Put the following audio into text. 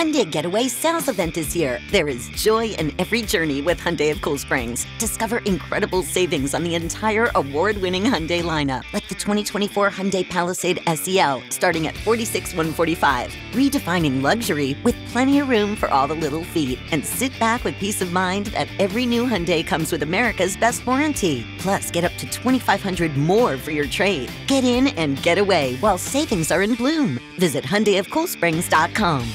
Hyundai Getaway Sales Event this year. There is joy in every journey with Hyundai of Cool Springs. Discover incredible savings on the entire award-winning Hyundai lineup, like the 2024 Hyundai Palisade SEL, starting at 46,145. Redefining luxury with plenty of room for all the little feet. And sit back with peace of mind that every new Hyundai comes with America's best warranty. Plus, get up to 2,500 more for your trade. Get in and get away while savings are in bloom. Visit HyundaiofCoolSprings.com.